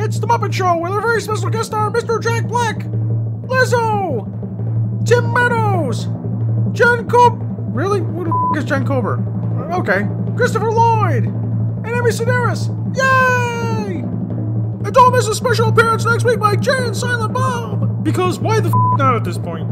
It's the Muppet Show with a very special guest star, Mr. Jack Black, Lizzo, Tim Meadows, Jen Cope. Really? Who the f- is Jen Cober? Okay. Christopher Lloyd, and Amy Sedaris. Yay! And don't miss a special appearance next week by Jay and Silent Bob. Because why the f- not at this point?